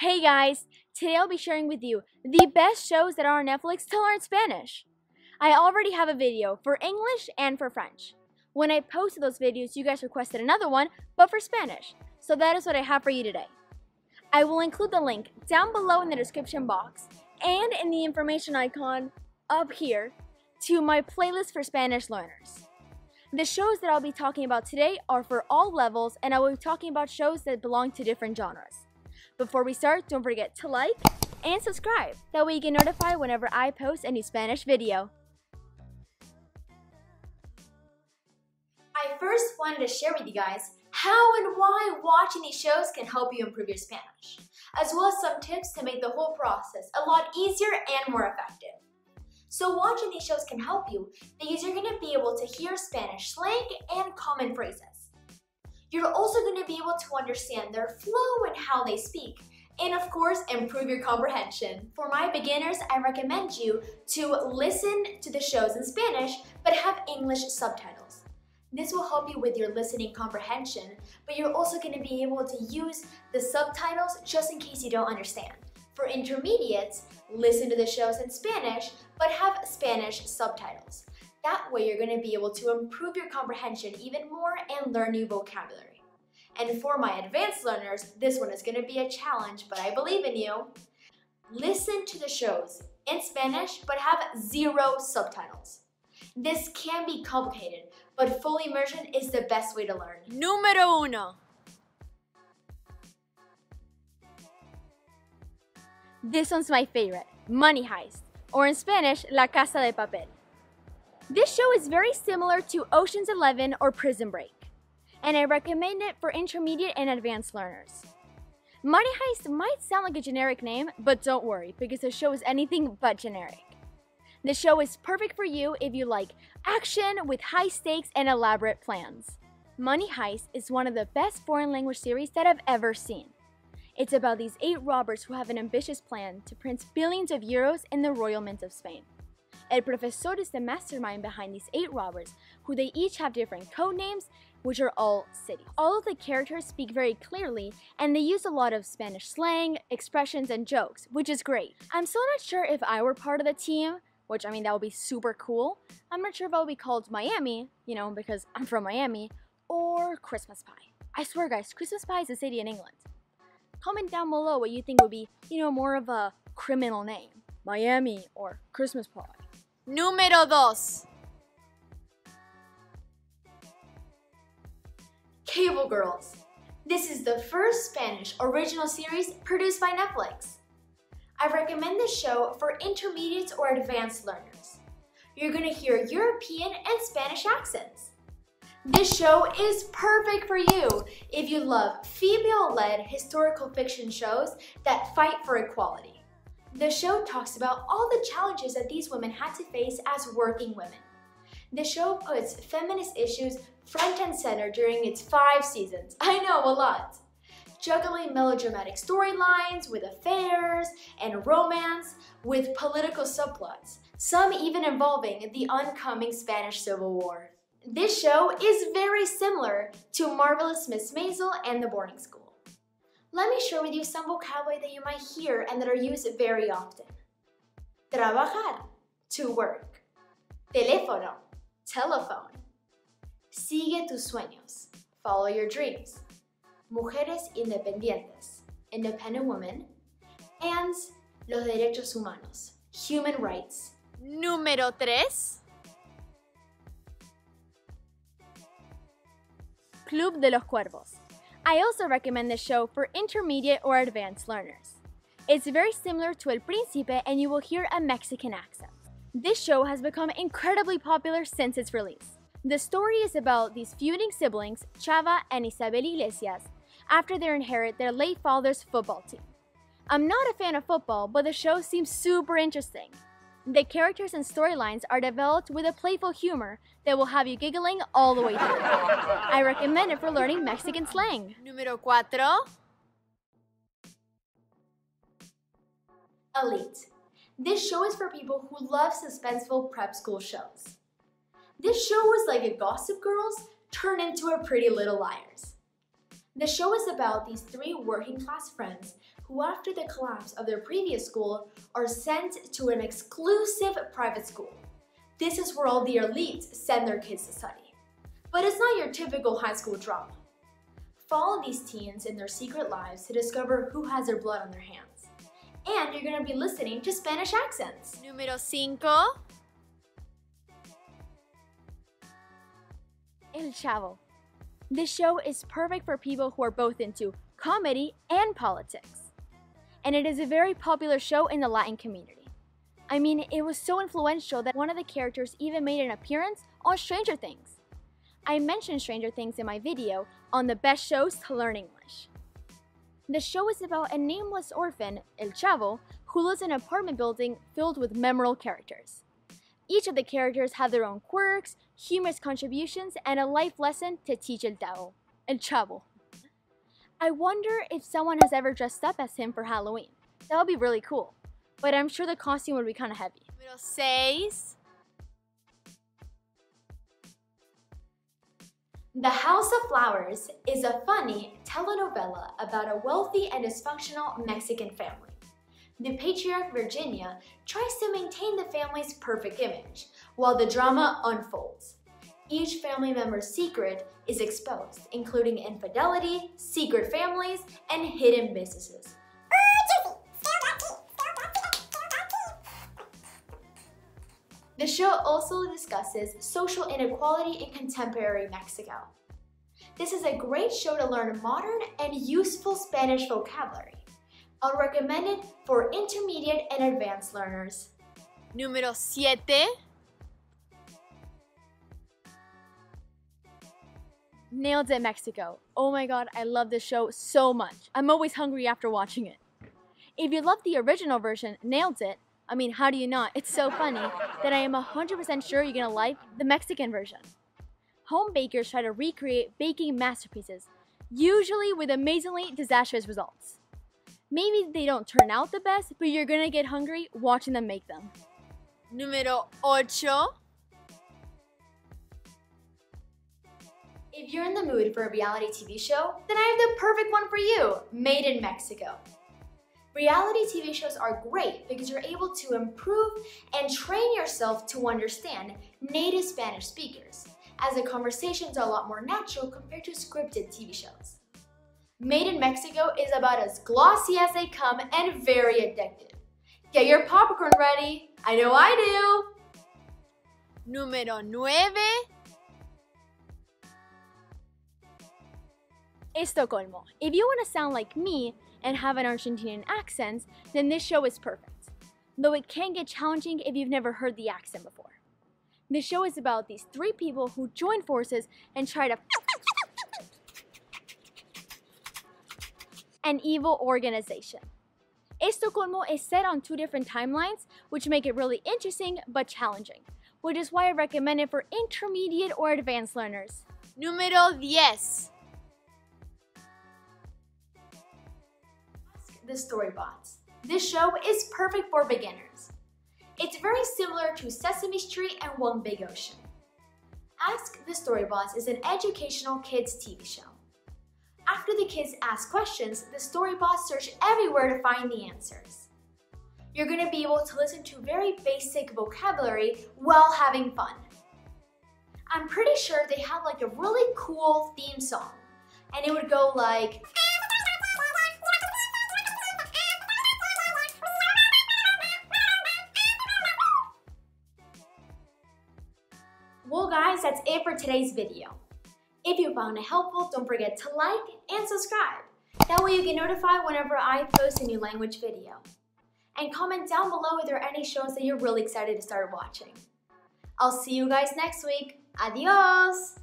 Hey guys, today I'll be sharing with you the best shows that are on Netflix to learn Spanish. I already have a video for English and for French. When I posted those videos, you guys requested another one, but for Spanish. So that is what I have for you today. I will include the link down below in the description box and in the information icon up here to my playlist for Spanish learners. The shows that I'll be talking about today are for all levels and I will be talking about shows that belong to different genres. Before we start, don't forget to like and subscribe. That way you get notified whenever I post a new Spanish video. I first wanted to share with you guys how and why watching these shows can help you improve your Spanish, as well as some tips to make the whole process a lot easier and more effective. So watching these shows can help you because you're going to be able to hear Spanish slang and common phrases. You're also going to be able to understand their flow and how they speak, and of course, improve your comprehension. For my beginners, I recommend you to listen to the shows in Spanish, but have English subtitles. This will help you with your listening comprehension, but you're also going to be able to use the subtitles just in case you don't understand. For intermediates, listen to the shows in Spanish, but have Spanish subtitles. That way you're going to be able to improve your comprehension even more and learn new vocabulary. And for my advanced learners, this one is going to be a challenge, but I believe in you. Listen to the shows in Spanish, but have zero subtitles. This can be complicated, but full immersion is the best way to learn. Número uno. This one's my favorite, Money Heist, or in Spanish, La Casa de Papel. This show is very similar to Ocean's Eleven or Prison Break, and I recommend it for intermediate and advanced learners. Money Heist might sound like a generic name, but don't worry, because the show is anything but generic. The show is perfect for you if you like action with high stakes and elaborate plans. Money Heist is one of the best foreign language series that I've ever seen. It's about these eight robbers who have an ambitious plan to print billions of euros in the Royal Mint of Spain. El Profesor is the mastermind behind these eight robbers, who they each have different code names, which are all cities. All of the characters speak very clearly, and they use a lot of Spanish slang, expressions, and jokes, which is great. I'm still not sure if I were part of the team, which I mean, that would be super cool. I'm not sure if I would be called Miami, you know, because I'm from Miami, or Christmas Pie. I swear, guys, Christmas Pie is a city in England. Comment down below what you think would be, you know, more of a criminal name. Miami or Christmas Pie. Número dos. Cable Girls. This is the first Spanish original series produced by Netflix. I recommend this show for intermediate or advanced learners. You're gonna hear European and Spanish accents. This show is perfect for you if you love female-led historical fiction shows that fight for equality. The show talks about all the challenges that these women had to face as working women. The show puts feminist issues front and center during its five seasons. I know, a lot. Juggling melodramatic storylines with affairs and romance with political subplots, some even involving the oncoming Spanish Civil War. This show is very similar to Marvelous Miss Maisel and The Boarding School. Let me share with you some vocabulary that you might hear and that are used very often. Trabajar, to work. Teléfono, telephone. Sigue tus sueños, follow your dreams. Mujeres independientes, independent women. And los derechos humanos, human rights. Número 3. Club de los Cuervos. I also recommend this show for intermediate or advanced learners. It's very similar to El Príncipe and you will hear a Mexican accent. This show has become incredibly popular since its release. The story is about these feuding siblings, Chava and Isabel Iglesias, after they inherit their late father's football team. I'm not a fan of football, but the show seems super interesting. The characters and storylines are developed with a playful humor that will have you giggling all the way through. I recommend it for learning Mexican slang. Número 4. Elite. This show is for people who love suspenseful prep school shows. This show was like a Gossip Girls turned into a Pretty Little Liars. The show is about these three working class friends who after the collapse of their previous school are sent to an exclusive private school. This is where all the elites send their kids to study. But it's not your typical high school drama. Follow these teens in their secret lives to discover who has their blood on their hands. And you're gonna be listening to Spanish accents. Número 5. El Chavo. This show is perfect for people who are both into comedy and politics. And it is a very popular show in the Latin community. I mean, it was so influential that one of the characters even made an appearance on Stranger Things. I mentioned Stranger Things in my video on the best shows to learn English. The show is about a nameless orphan, El Chavo, who lives in an apartment building filled with memorable characters. Each of the characters have their own quirks, humorous contributions, and a life lesson to teach El Chavo. El Chavo. I wonder if someone has ever dressed up as him for Halloween. That would be really cool. But I'm sure the costume would be kind of heavy. Número 6. The House of Flowers is a funny telenovela about a wealthy and dysfunctional Mexican family. The patriarch Virginia tries to maintain the family's perfect image while the drama unfolds. Each family member's secret is exposed, including infidelity, secret families, and hidden businesses. The show also discusses social inequality in contemporary Mexico. This is a great show to learn modern and useful Spanish vocabulary. I'll recommend it for intermediate and advanced learners. Número 7. Nailed it, Mexico. Oh my god, I love this show so much. I'm always hungry after watching it. If you love the original version, Nailed It, I mean, how do you not? It's so funny that I am 100% sure you're gonna like the Mexican version. Home bakers try to recreate baking masterpieces, usually with amazingly disastrous results. Maybe they don't turn out the best, but you're gonna get hungry watching them make them. Número 8. If you're in the mood for a reality TV show, then I have the perfect one for you Made in Mexico. Reality TV shows are great because you're able to improve and train yourself to understand native Spanish speakers, as the conversations are a lot more natural compared to scripted TV shows. Made in Mexico is about as glossy as they come and very addictive. Get your popcorn ready. I know I do. Número 9. Estocolmo. If you want to sound like me and have an Argentinian accent, then this show is perfect. Though it can get challenging if you've never heard the accent before. This show is about these three people who join forces and try to an evil organization. Estocolmo is set on two different timelines, which make it really interesting but challenging, which is why I recommend it for intermediate or advanced learners. Número 10. The Storybots. This show is perfect for beginners. It's very similar to Sesame Street and One Big Ocean. Ask the Storybots is an educational kids TV show. After the kids ask questions, the Storybots search everywhere to find the answers. You're going to be able to listen to very basic vocabulary while having fun. I'm pretty sure they have like a really cool theme song, and it would go like, guys, that's it for today's video. If you found it helpful, don't forget to like and subscribe. That way you get notified whenever I post a new language video. And comment down below if there are any shows that you're really excited to start watching. I'll see you guys next week. Adios!